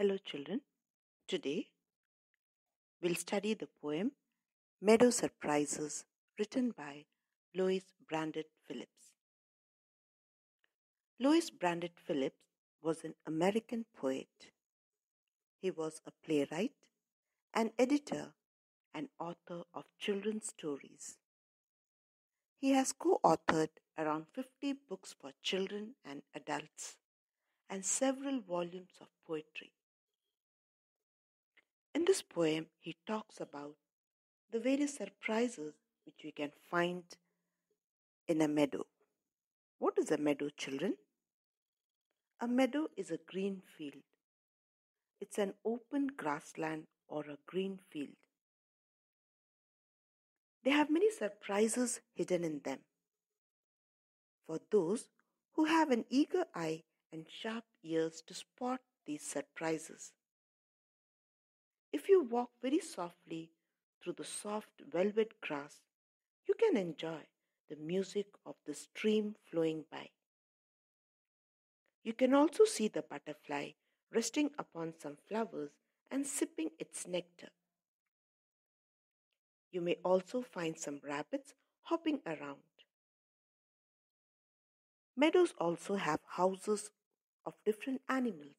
Hello, children. Today we'll study the poem Meadow Surprises, written by Louis Brandeis Phillips. Louis Brandeis Phillips was an American poet. He was a playwright, an editor, and author of children's stories. He has co authored around 50 books for children and adults and several volumes of poetry. In this poem, he talks about the various surprises which we can find in a meadow. What is a meadow, children? A meadow is a green field. It's an open grassland or a green field. They have many surprises hidden in them. For those who have an eager eye and sharp ears to spot these surprises. If you walk very softly through the soft velvet grass, you can enjoy the music of the stream flowing by. You can also see the butterfly resting upon some flowers and sipping its nectar. You may also find some rabbits hopping around. Meadows also have houses of different animals.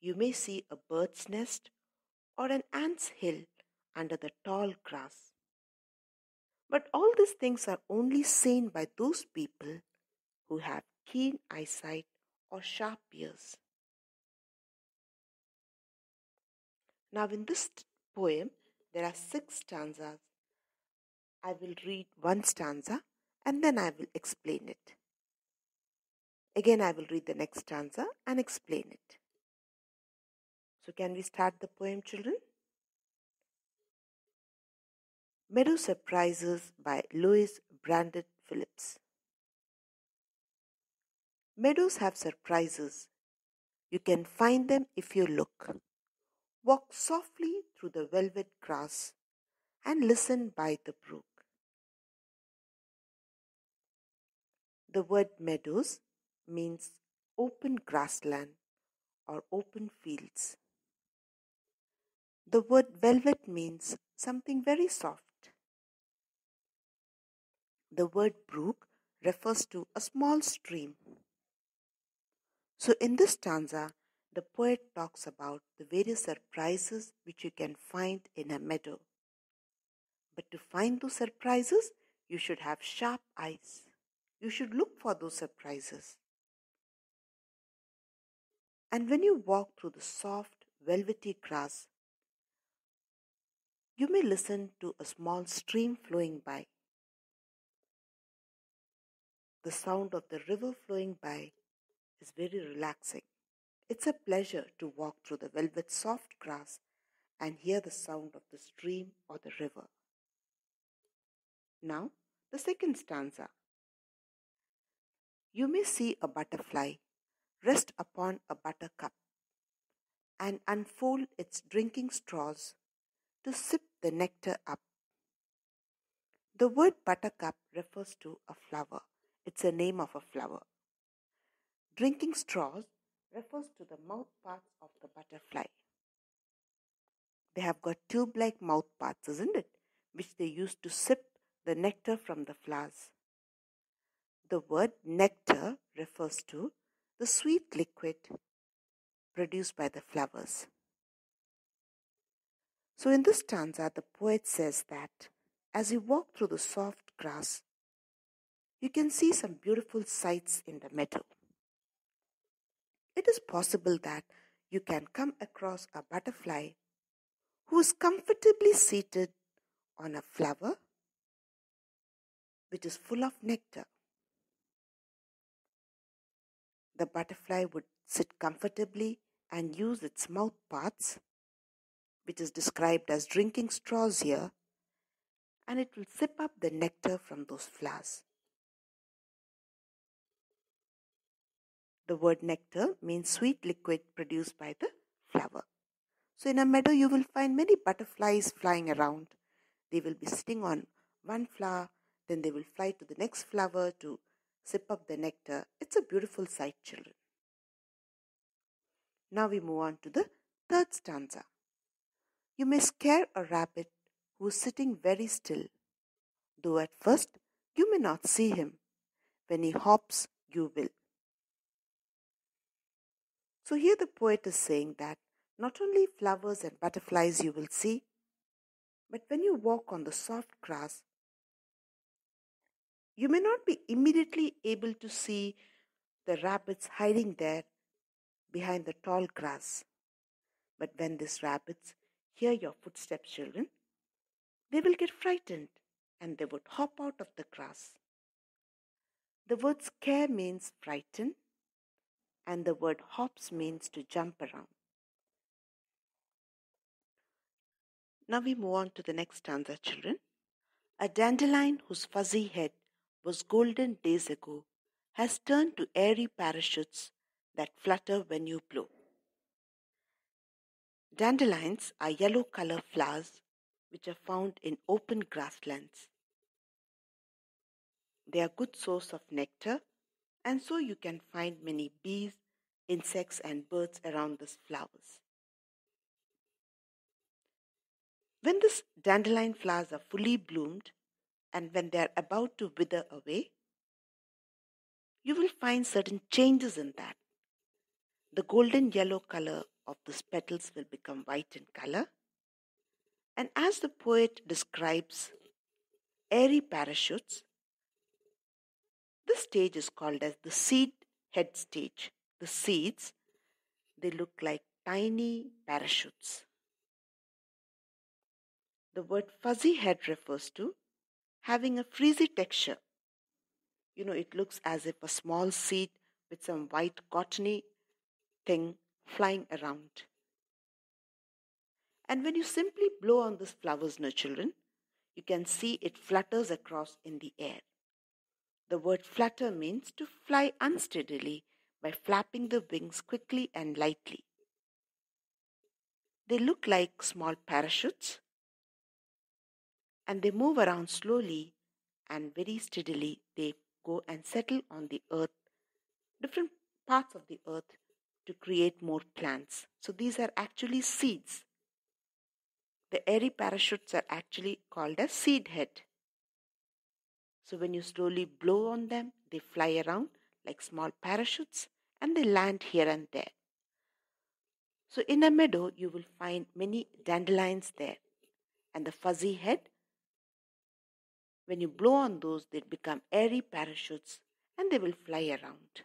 You may see a bird's nest or an ant's hill under the tall grass. But all these things are only seen by those people who have keen eyesight or sharp ears. Now, in this poem, there are six stanzas. I will read one stanza and then I will explain it. Again, I will read the next stanza and explain it. So, can we start the poem, children? Meadow Surprises by Louis Brandeis Phillips. Meadows have surprises. You can find them if you look. Walk softly through the velvet grass and listen by the brook. The word meadows means open grassland or open fields. The word velvet means something very soft. The word brook refers to a small stream. So, in this stanza, the poet talks about the various surprises which you can find in a meadow. But to find those surprises, you should have sharp eyes. You should look for those surprises. And when you walk through the soft, velvety grass, you may listen to a small stream flowing by. The sound of the river flowing by is very relaxing. It's a pleasure to walk through the velvet soft grass and hear the sound of the stream or the river. Now, the second stanza. You may see a butterfly rest upon a buttercup and unfold its drinking straws to sip the nectar up. The word buttercup refers to a flower. It's a name of a flower. Drinking straws refers to the mouth parts of the butterfly. They have got tube like mouth parts, isn't it? Which they use to sip the nectar from the flowers. The word nectar refers to the sweet liquid produced by the flowers. So, in this stanza, the poet says that as you walk through the soft grass, you can see some beautiful sights in the meadow. It is possible that you can come across a butterfly who is comfortably seated on a flower which is full of nectar. The butterfly would sit comfortably and use its mouth parts, which is described as drinking straws here, and it will sip up the nectar from those flowers. The word nectar means sweet liquid produced by the flower. So, in a meadow, you will find many butterflies flying around. They will be sitting on one flower, then they will fly to the next flower to sip up the nectar. It's a beautiful sight, children. Now we move on to the third stanza. You may scare a rabbit who is sitting very still, though at first you may not see him. When he hops, you will. So here the poet is saying that not only flowers and butterflies you will see, but when you walk on the soft grass, you may not be immediately able to see the rabbits hiding there behind the tall grass. But when these rabbits hear your footsteps, children, they will get frightened and they would hop out of the grass. The word scare means frighten, and the word hops means to jump around. Now we move on to the next stanza, children. A dandelion whose fuzzy head was golden days ago has turned to airy parachutes that flutter when you blow. Dandelions are yellow color flowers which are found in open grasslands. They are good source of nectar and so you can find many bees, insects and birds around these flowers. When these dandelion flowers are fully bloomed and when they are about to wither away, you will find certain changes in that. The golden yellow color of the petals will become white in color. And as the poet describes airy parachutes, this stage is called as the seed head stage. The seeds, they look like tiny parachutes. The word fuzzy head refers to having a frizzy texture. You know, it looks as if a small seed with some white cottony thing flying around. And when you simply blow on this flower's no children, you can see it flutters across in the air. The word flutter means to fly unsteadily by flapping the wings quickly and lightly. They look like small parachutes and they move around slowly and very steadily. They go and settle on the earth, different parts of the earth to create more plants. So these are actually seeds. The airy parachutes are actually called a seed head. So when you slowly blow on them, they fly around like small parachutes and they land here and there. So in a meadow, you will find many dandelions there. And the fuzzy head, when you blow on those, they become airy parachutes and they will fly around.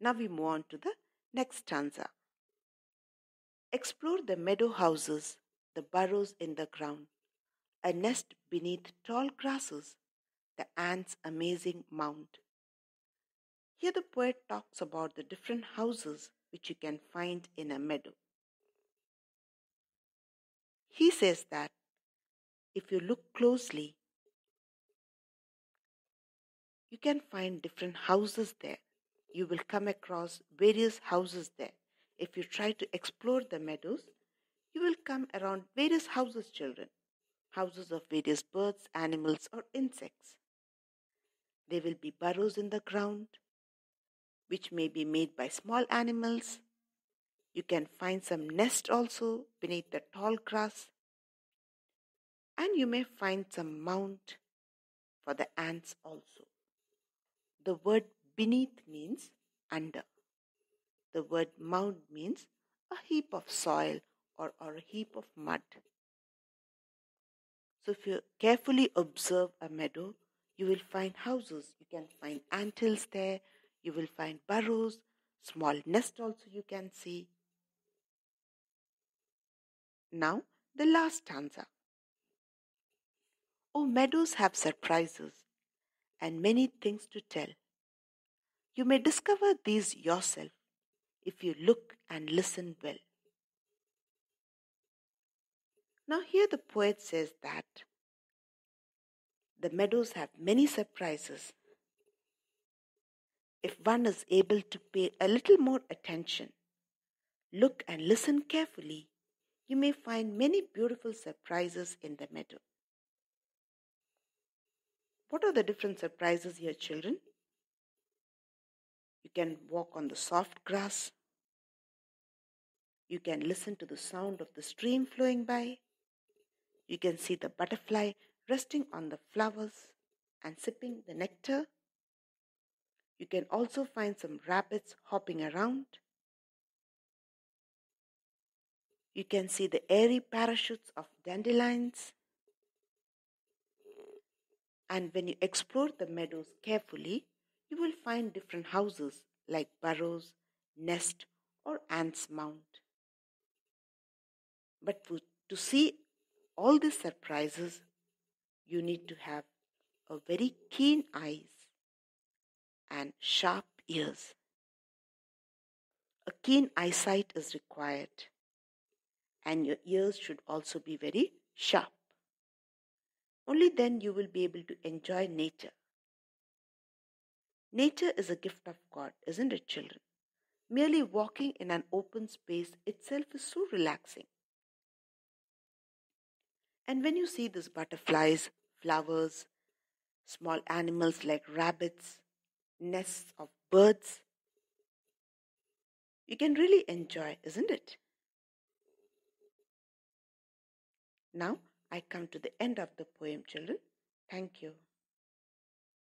Now we move on to the next stanza. Explore the meadow houses, the burrows in the ground, a nest beneath tall grasses, the ant's amazing mound. Here the poet talks about the different houses which you can find in a meadow. He says that if you look closely, you can find different houses there you will come across various houses there. If you try to explore the meadows, you will come around various houses, children. Houses of various birds, animals, or insects. There will be burrows in the ground, which may be made by small animals. You can find some nest also beneath the tall grass. And you may find some mound for the ants also. The word Beneath means under. The word mound means a heap of soil or, or a heap of mud. So if you carefully observe a meadow, you will find houses. You can find ant hills there. You will find burrows, small nest also you can see. Now the last stanza. Oh, meadows have surprises and many things to tell. You may discover these yourself if you look and listen well. Now, here the poet says that the meadows have many surprises. If one is able to pay a little more attention, look and listen carefully, you may find many beautiful surprises in the meadow. What are the different surprises here, children? You can walk on the soft grass. You can listen to the sound of the stream flowing by. You can see the butterfly resting on the flowers and sipping the nectar. You can also find some rabbits hopping around. You can see the airy parachutes of dandelions. And when you explore the meadows carefully, you will find different houses like burrows, nest, or ants' mound. But to, see all these surprises, you need to have a very keen eyes and sharp ears. A keen eyesight is required, and your ears should also be very sharp. Only then you will be able to enjoy nature. Nature is a gift of God, isn't it, children? Merely walking in an open space itself is so relaxing. And when you see these butterflies, flowers, small animals like rabbits, nests of birds, you can really enjoy, isn't it? Now I come to the end of the poem, children. Thank you.